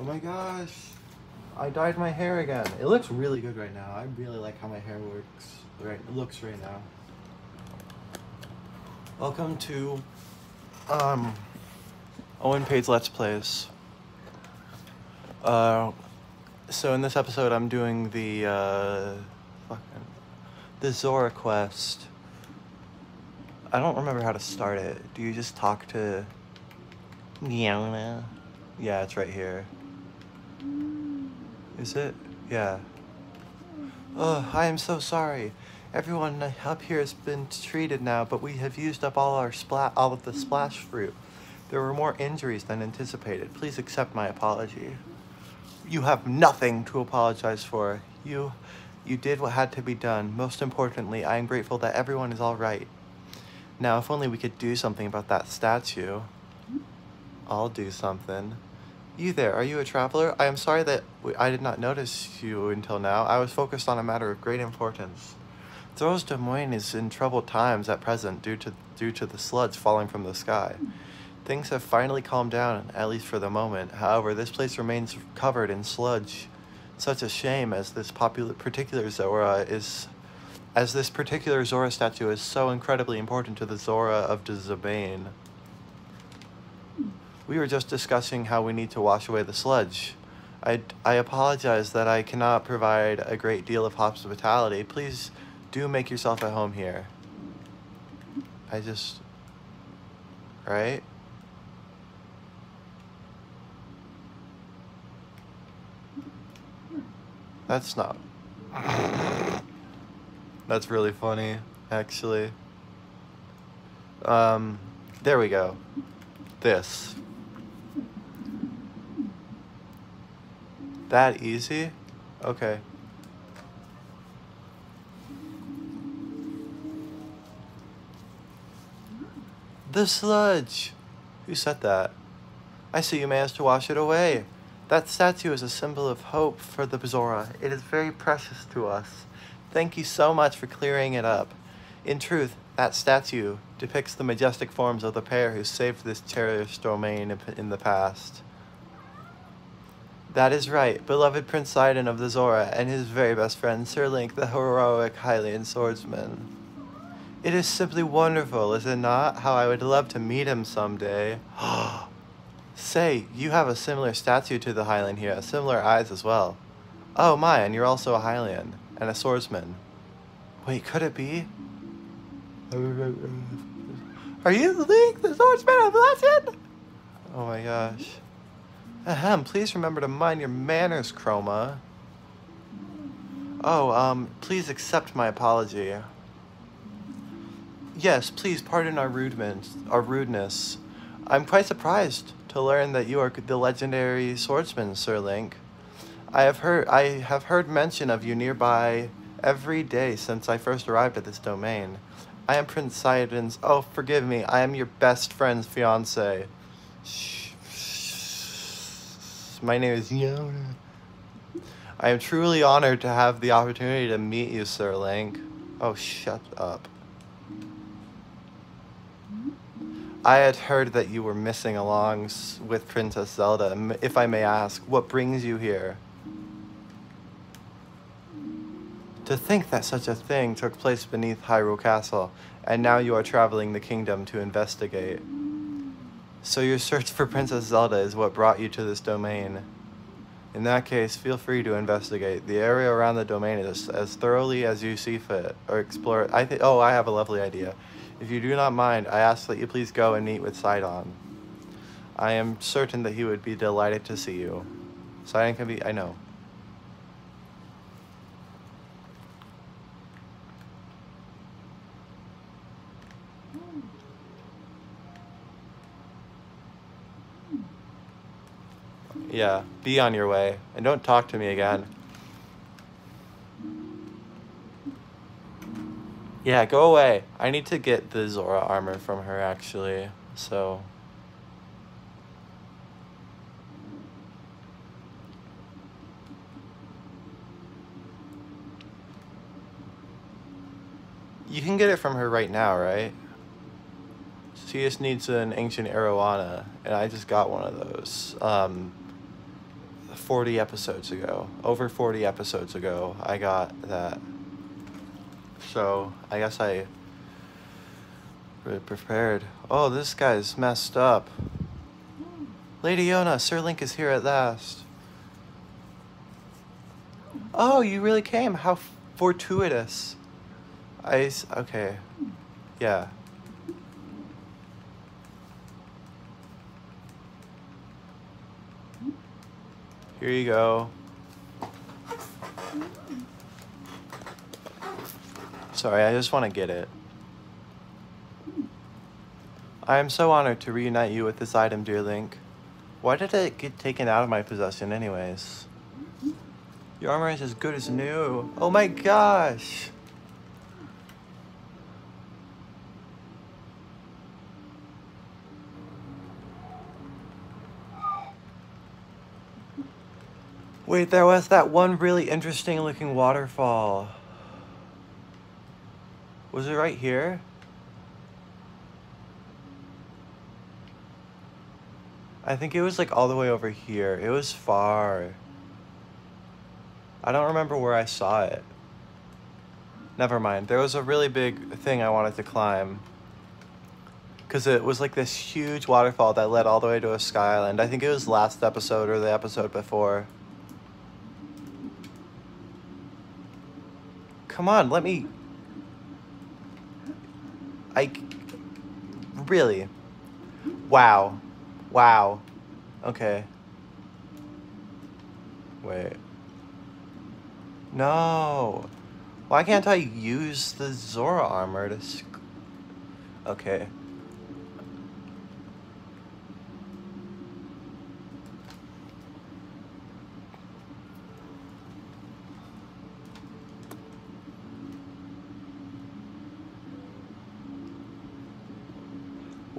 Oh my gosh. I dyed my hair again. It looks really good right now. I really like how my hair works right looks right now. Welcome to um Owen Page Let's Plays. Uh so in this episode I'm doing the uh fucking the Zora quest. I don't remember how to start it. Do you just talk to Giona? Yeah, it's right here. Is it? Yeah. Oh, I am so sorry. Everyone up here has been treated now, but we have used up all our splat, all of the mm-hmm. splash fruit. There were more injuries than anticipated. Please accept my apology. You have nothing to apologize for. You, you did what had to be done. Most importantly, I am grateful that everyone is all right. Now, if only we could do something about that statue. Mm-hmm. I'll do something. You there, are you a traveler? I am sorry that I did not notice you until now. I was focused on a matter of great importance. Zora's domain is in troubled times at present due to, due to the sludge falling from the sky. Things have finally calmed down, at least for the moment. However, this place remains covered in sludge. Such a shame as this popular, particular Zora is as this particular Zora statue is so incredibly important to the Zora of Domain. We were just discussing how we need to wash away the sludge. I, I apologize that I cannot provide a great deal of hospitality. Please do make yourself at home here. I just... Right? That's not... That's really funny, actually. Um, there we go. This. That easy? Okay. The sludge! Who said that? I see you managed to wash it away. That statue is a symbol of hope for the Zora. It is very precious to us. Thank you so much for clearing it up. In truth, that statue depicts the majestic forms of the pair who saved this cherished domain in the past. That is right, beloved Prince Sidon of the Zora and his very best friend Sir Link, the heroic Hylian swordsman. It is simply wonderful, is it not? How I would love to meet him someday. Say, you have a similar statue to the Hylian here, similar eyes as well. Oh my, and you're also a Hylian, and a swordsman. Wait, could it be? Are you Link, the swordsman of legend? Oh my gosh. Ahem, please remember to mind your manners, Chroma. Oh, um, please accept my apology. Yes, please pardon our rudeness. Our rudeness. I'm quite surprised to learn that you are the legendary swordsman, Sir Link. I have heard I have heard mention of you nearby every day since I first arrived at this domain. I am Prince Sidon's. Oh, forgive me. I am your best friend's fiance. Shh. My name is Yona. I am truly honored to have the opportunity to meet you, Sir Link. Oh, shut up. I had heard that you were missing along with Princess Zelda. If I may ask, what brings you here? To think that such a thing took place beneath Hyrule Castle, and now you are traveling the kingdom to investigate. So your search for Princess Zelda is what brought you to this domain. In that case, feel free to investigate. The area around the domain is as thoroughly as you see fit, or explore it. I think. Oh, I have a lovely idea. If you do not mind, I ask that you please go and meet with Sidon. I am certain that he would be delighted to see you. Sidon can be. I know. Yeah, be on your way. And don't talk to me again. Yeah, go away. I need to get the Zora armor from her, actually. So... You can get it from her right now, right? She just needs an ancient Arowana, and I just got one of those. Um, 40 episodes ago. Over 40 episodes ago, I got that. So, I guess I really prepared. Oh, this guy's messed up. Lady Yona, Sir Link is here at last. Oh, you really came. How fortuitous. I, okay. Yeah. Here you go. Sorry, I just want to get it. I am so honored to reunite you with this item, dear Link. Why did it get taken out of my possession anyways? Your armor is as good as new. Oh my gosh! Wait, there was that one really interesting looking waterfall. Was it right here? I think it was like all the way over here. It was far. I don't remember where I saw it. Never mind. There was a really big thing I wanted to climb. Because it was like this huge waterfall that led all the way to a sky island. I think it was last episode or the episode before. Come on, let me. I. Really? Wow. Wow. Okay. Wait. No. Why can't I use the Zora armor to. Okay.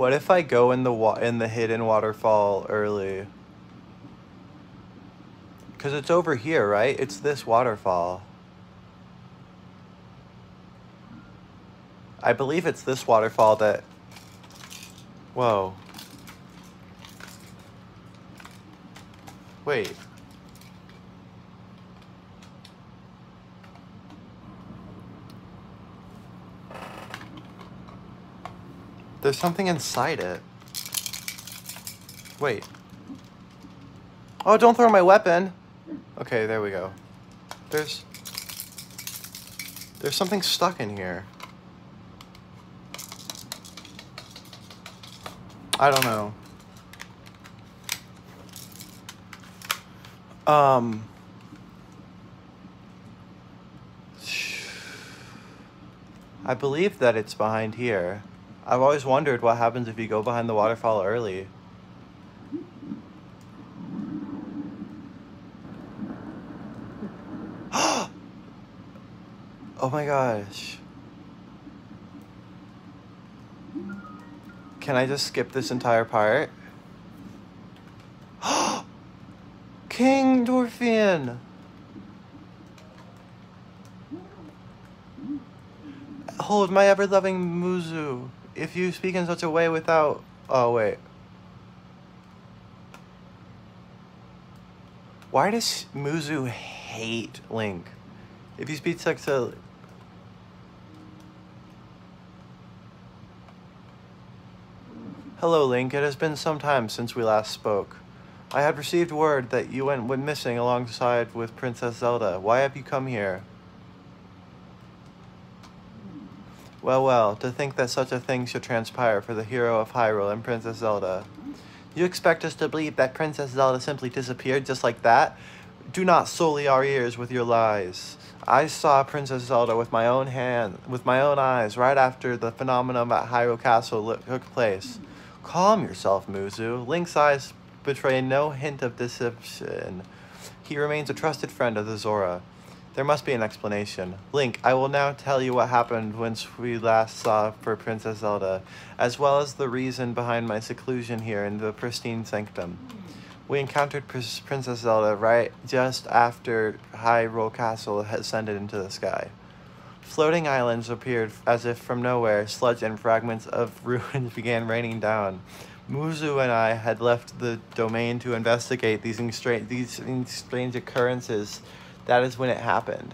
What if I go in the wa- in the hidden waterfall early? Cuz it's over here, right? It's this waterfall. I believe it's this waterfall that Whoa. Wait. There's something inside it. Wait. Oh, don't throw my weapon. Okay, there we go. There's... There's something stuck in here. I don't know. Um... I believe that it's behind here. I've always wondered what happens if you go behind the waterfall early. oh my gosh. Can I just skip this entire part? King Dorephan! Hold my ever loving Muzu. If you speak in such a way without. Oh, wait. Why does Muzu hate Link? If you speak such a. Hello, Link. It has been some time since we last spoke. I had received word that you went, went missing alongside with Princess Zelda. Why have you come here? Well, well, to think that such a thing should transpire for the hero of Hyrule and Princess Zelda. You expect us to believe that Princess Zelda simply disappeared just like that? Do not sully our ears with your lies. I saw Princess Zelda with my own hand, with my own eyes, right after the phenomenon at Hyrule Castle took place. Calm yourself, Muzu. Link's eyes betray no hint of deception. He remains a trusted friend of the Zora. There must be an explanation. Link, I will now tell you what happened once we last saw for Princess Zelda, as well as the reason behind my seclusion here in the pristine sanctum. We encountered Pris- Princess Zelda right just after Hyrule Castle ascended into the sky. Floating islands appeared as if from nowhere. Sludge and fragments of ruins began raining down. Muzu and I had left the domain to investigate these, these strange occurrences. That is when it happened.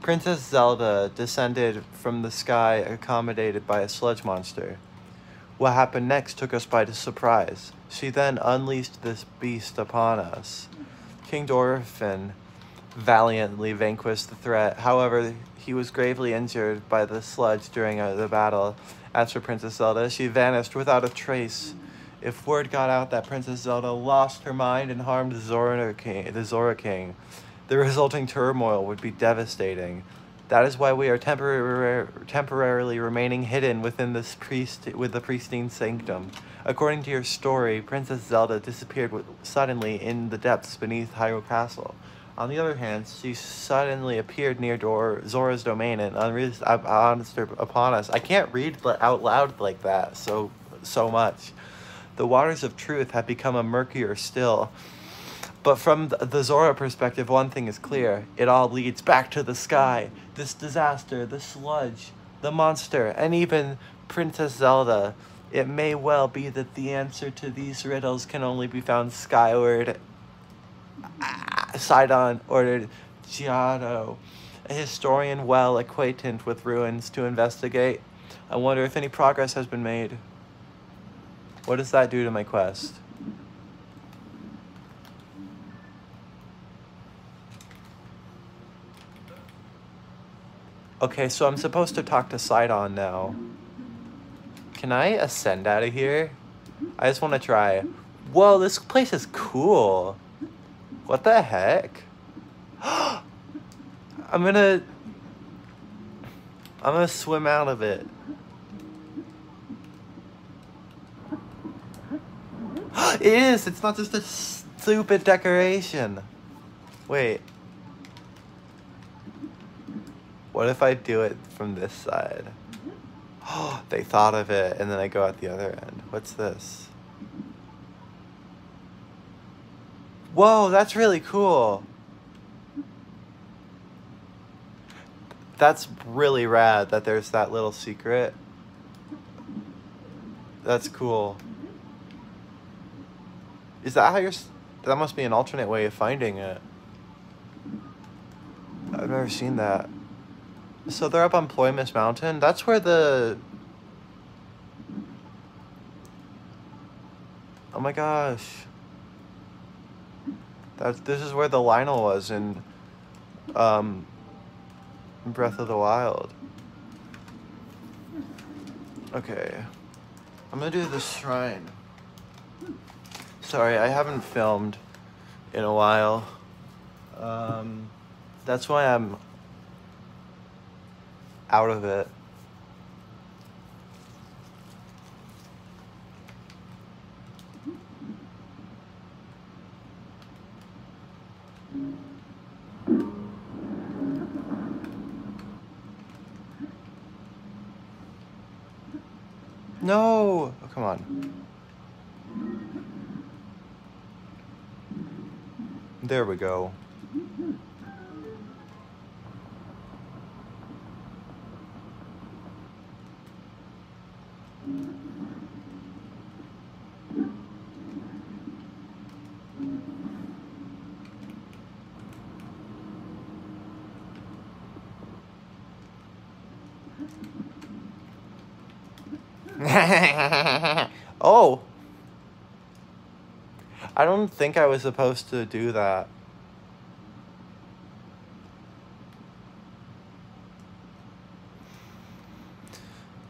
Princess Zelda descended from the sky accommodated by a sludge monster. What happened next took us by surprise. She then unleashed this beast upon us. King Dorephan valiantly vanquished the threat. However, he was gravely injured by the sludge during uh, the battle. As for Princess Zelda, she vanished without a trace. If word got out that Princess Zelda lost her mind and harmed Zora King, the Zora King, the resulting turmoil would be devastating. That is why we are temporary, temporarily remaining hidden within this priest with the pristine sanctum. According to your story, Princess Zelda disappeared suddenly in the depths beneath Hyrule Castle. On the other hand, she suddenly appeared near Dor- Zora's domain and unleashed uh, upon us. I can't read out loud like that so so much. The waters of truth have become a murkier still. But from the Zora perspective, one thing is clear. It all leads back to the sky. This disaster, the sludge, the monster, and even Princess Zelda. It may well be that the answer to these riddles can only be found skyward. Ah, Sidon ordered Jiahto, a historian well acquainted with ruins, to investigate. I wonder if any progress has been made. What does that do to my quest? Okay, so I'm supposed to talk to Sidon now. Can I ascend out of here? I just want to try. Whoa, this place is cool. What the heck? I'm gonna... I'm gonna swim out of it. it is! It's not just a stupid decoration. Wait. What if I do it from this side? Oh, they thought of it, and then I go out the other end. What's this? Whoa, that's really cool. That's really rad that there's that little secret. That's cool. Is that how you're... That must be an alternate way of finding it. I've never seen that. So they're up on Ploymus Mountain. That's where the... Oh my gosh. That's, this is where the Lynel was in um, Breath of the Wild. Okay. I'm gonna do the shrine. Sorry, I haven't filmed in a while. Um, that's why I'm out of it. No! Oh, come on. There we go. oh. I don't think I was supposed to do that.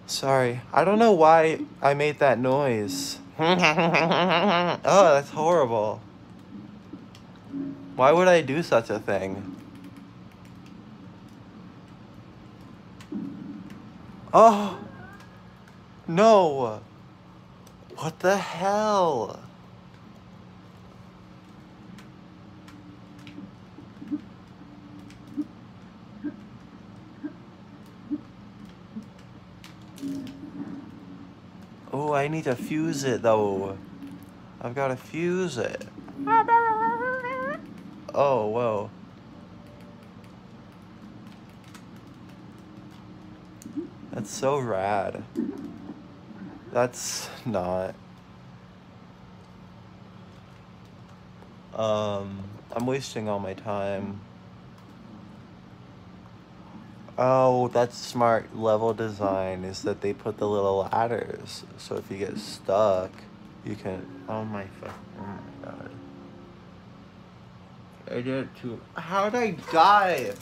Sorry. I don't know why I made that noise. oh, that's horrible. Why would I do such a thing? Oh. No. What the hell? I need to fuse it though. I've got to fuse it. Oh, whoa. That's so rad. That's not. Um, I'm wasting all my time. Oh, that's smart level design is that they put the little ladders. So if you get stuck, you can. Oh my fuck. Oh my god. I did it too. How'd I die?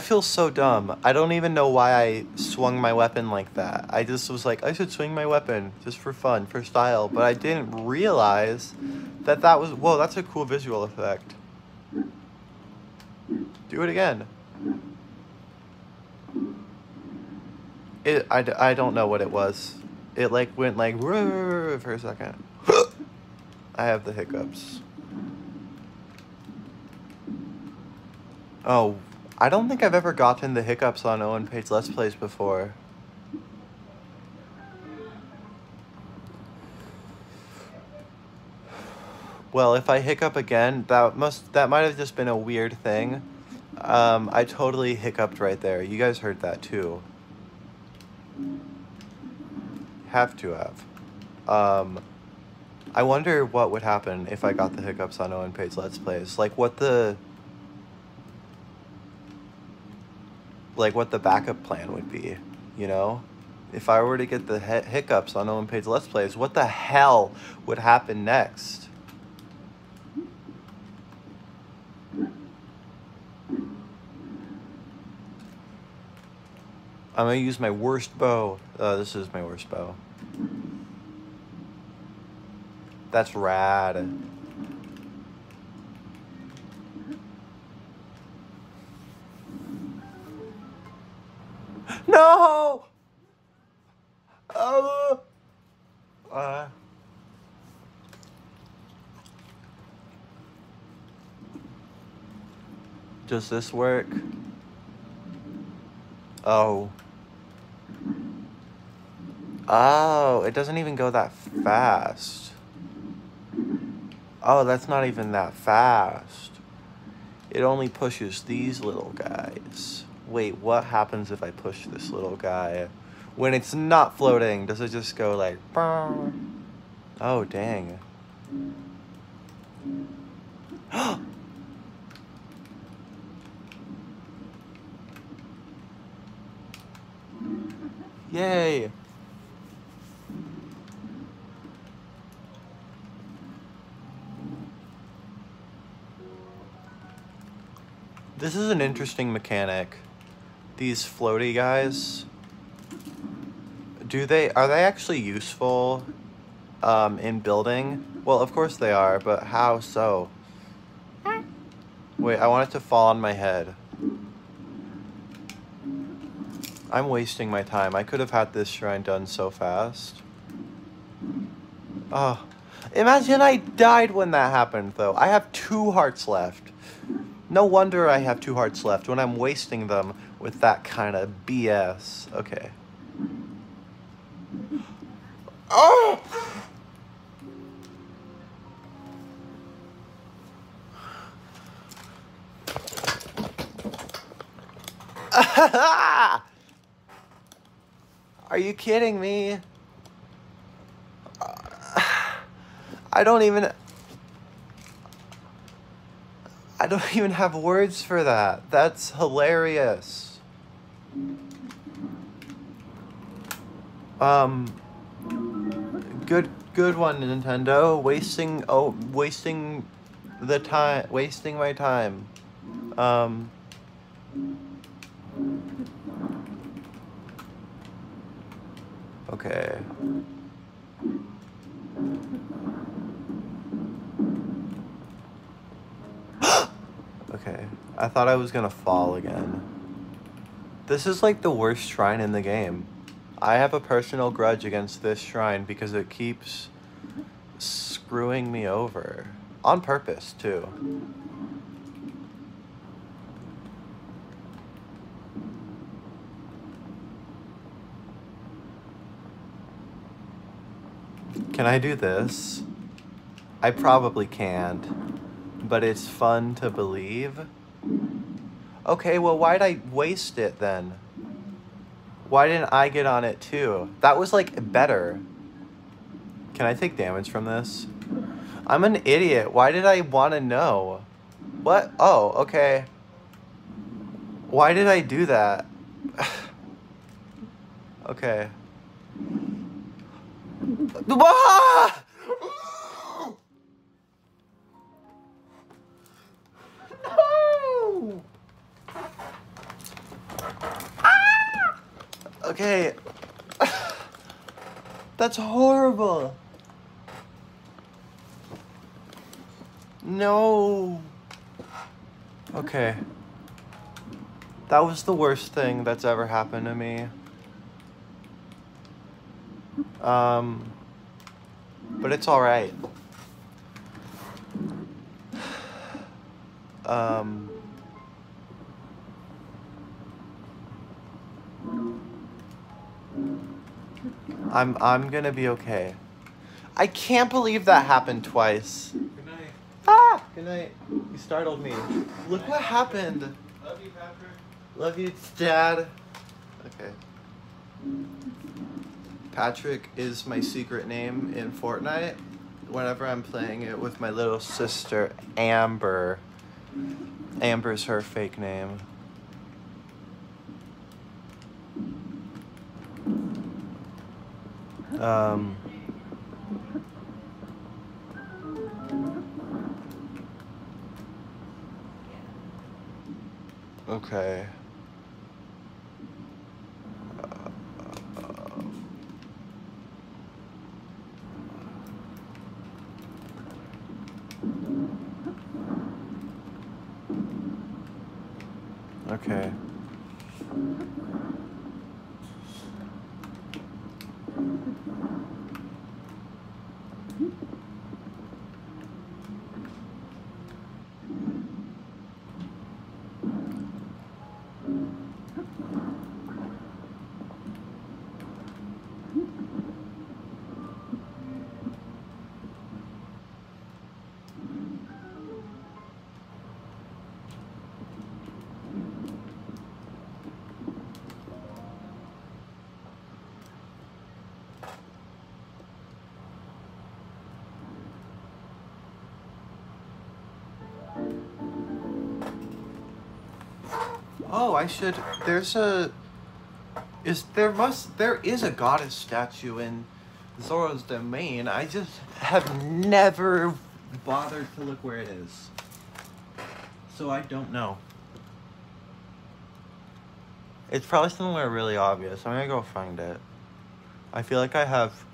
I feel so dumb. I don't even know why I swung my weapon like that. I just was like, I should swing my weapon just for fun, for style. But I didn't realize that that was, whoa, that's a cool visual effect. Do it again. It, I, I don't know what it was. It like went like for a second. I have the hiccups. Oh, I don't think I've ever gotten the hiccups on Owen Page Let's Plays before. Well, if I hiccup again, that must that might have just been a weird thing. Um, I totally hiccuped right there. You guys heard that too. Have to have. Um, I wonder what would happen if I got the hiccups on Owen Page Let's Plays. Like what the like what the backup plan would be, you know? If I were to get the hiccups on Owen Page Let's Plays, what the hell would happen next? I'm gonna use my worst bow. Uh, this is my worst bow. That's rad. Does this work? Oh. Oh, it doesn't even go that fast. Oh, that's not even that fast. It only pushes these little guys. Wait, what happens if I push this little guy? When it's not floating, does it just go like... Oh, dang. Yay! This is an interesting mechanic. These floaty guys. Do they, are they actually useful um, in building? Well, of course they are, but how so? Wait, I want it to fall on my head. I'm wasting my time. I could have had this shrine done so fast. Oh, imagine I died when that happened, though. I have two hearts left. No wonder I have two hearts left when I'm wasting them with that kind of BS. Okay. Oh! Are you kidding me? I don't even... I don't even have words for that. That's hilarious. Um, good, good one, Nintendo. Wasting, oh, wasting the time, wasting my time. Um, Okay. okay. I thought I was gonna fall again. This is like the worst shrine in the game. I have a personal grudge against this shrine because it keeps screwing me over. On purpose, too. Can I do this? I probably can't, but it's fun to believe. Okay, well, why'd I waste it then? Why didn't I get on it too? That was like better. Can I take damage from this? I'm an idiot. Why did I want to know? What? Oh, okay. Why did I do that? okay. Ah! No! Ah! Okay. That's horrible. No. Okay. That was the worst thing that's ever happened to me. Um, but it's all right. Um, I'm I'm gonna be okay. I can't believe that happened twice. Good night. Ah! Good night. You startled me. Look what happened. Love you, Patrick. Love you, Dad. Okay. Patrick is my secret name in Fortnite. Whenever I'm playing it with my little sister, Amber. Amber's her fake name. Um. Okay. Okay. Oh, I should. There's a. Is there must there is a goddess statue in Zora's domain? I just have never bothered to look where it is. So I don't know. It's probably somewhere really obvious. I'm gonna go find it. I feel like I have.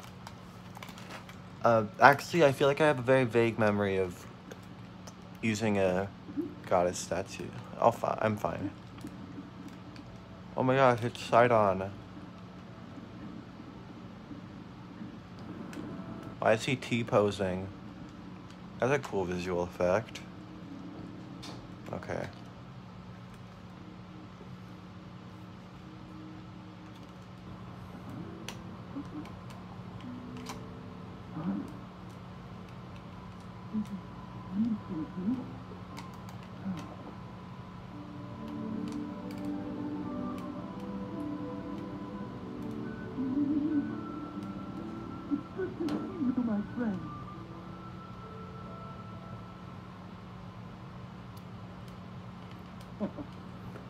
Uh, actually, I feel like I have a very vague memory of using a goddess statue. I'll fi- I'm fine. Oh my gosh, it's Sidon. Why is he T-posing? That's a cool visual effect. Okay.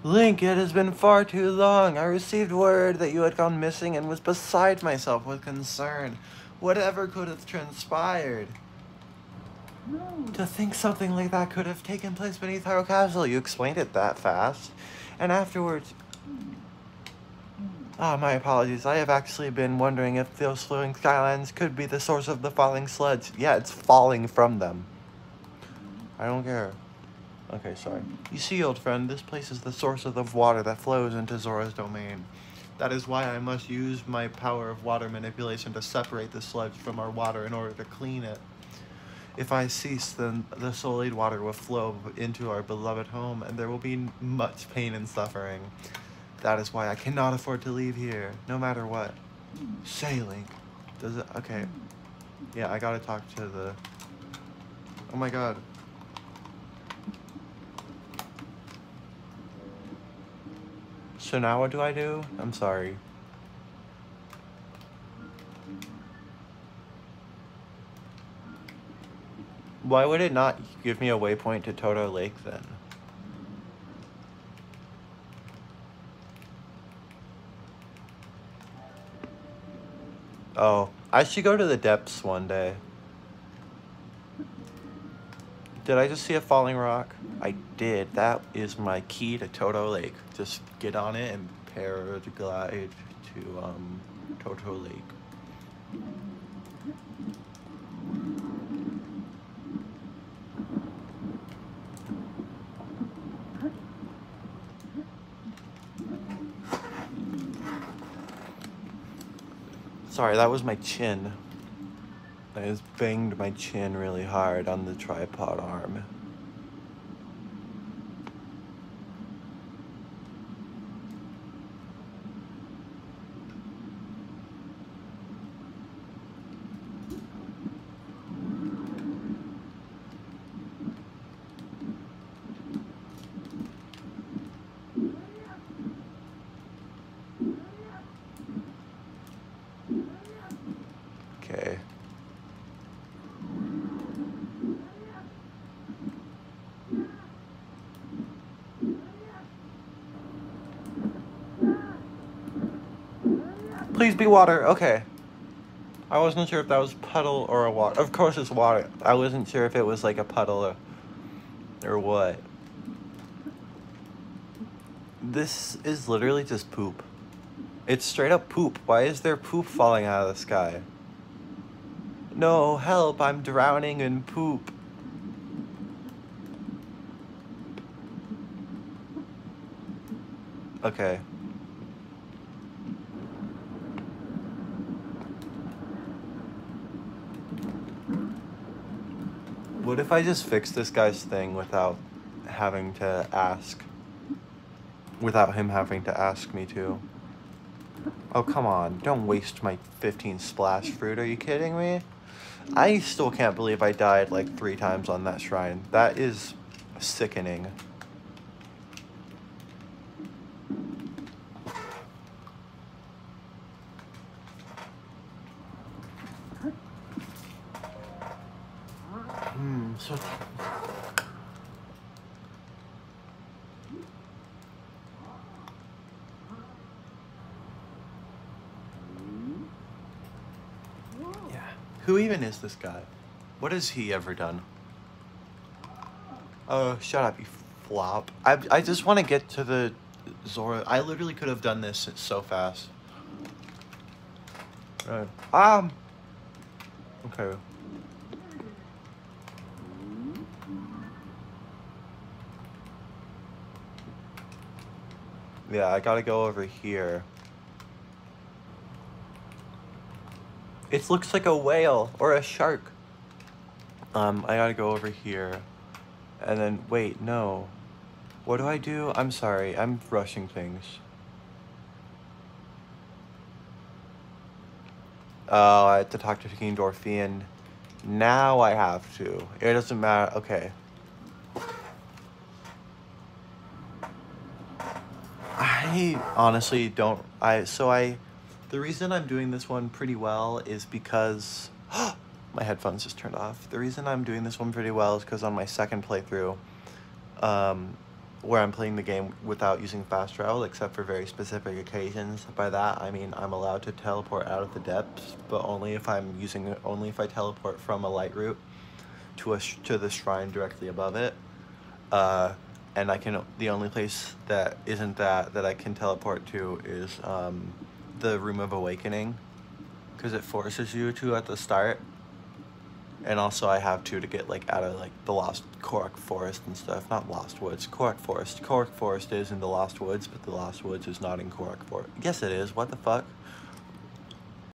Link, it has been far too long. I received word that you had gone missing and was beside myself with concern. Whatever could have transpired? No. To think something like that could have taken place beneath Hyrule Castle. You explained it that fast. And afterwards... Ah, my apologies. I have actually been wondering if those flowing skylines could be the source of the falling sludge. Yeah, it's falling from them. I don't care. Okay, sorry. You see, old friend, this place is the source of the water that flows into Zora's domain. That is why I must use my power of water manipulation to separate the sludge from our water in order to clean it. If I cease, then the sullied water will flow into our beloved home, and there will be much pain and suffering. That is why I cannot afford to leave here, no matter what. Sailing. Does it? Okay. Yeah, I gotta talk to the. Oh my god. So now what do I do? I'm sorry. Why would it not give me a waypoint to Toto Lake then? Oh, I should go to the depths one day. Did I just see a falling rock? Did. That is my key to Toto Lake. Just get on it and paraglide to um, Toto Lake. Sorry, that was my chin. I just banged my chin really hard on the tripod arm. Okay. Please be water. Okay. I wasn't sure if that was puddle or a water. Of course it's water. I wasn't sure if it was like a puddle or, or what. This is literally just poop. It's straight up poop. Why is there poop falling out of the sky? No, help, I'm drowning in poop. Okay. What if I just fix this guy's thing without having to ask? Without him having to ask me to? Oh, come on. Don't waste my 15 splash fruit. Are you kidding me? I still can't believe I died like three times on that shrine. That is sickening. Hmm, so. Yeah. Who even is this guy? What has he ever done? Oh, shut up, you flop. I, I just want to get to the Zora. I literally could have done this so fast. Right. Um. Okay. Yeah, I gotta go over here. It looks like a whale or a shark. Um, I gotta go over here. And then, wait, no. What do I do? I'm sorry, I'm rushing things. Oh, I have to talk to King Dorephan. Now I have to. It doesn't matter. Okay. I honestly don't. I so I. The reason I'm doing this one pretty well is because my headphones just turned off. The reason I'm doing this one pretty well is because on my second playthrough, um, where I'm playing the game without using fast travel, except for very specific occasions. By that I mean I'm allowed to teleport out of the depths, but only if I'm using only if I teleport from a Lightroot to a to the shrine directly above it. Uh, and I can the only place that isn't that that I can teleport to is um, the room of awakening, because it forces you to at the start. And also I have to to get like out of like the lost Korok Forest and stuff. Not Lost Woods, Korok Forest. Korok Forest is in the Lost Woods, but the Lost Woods is not in Korok Forest. Yes, it is. What the fuck?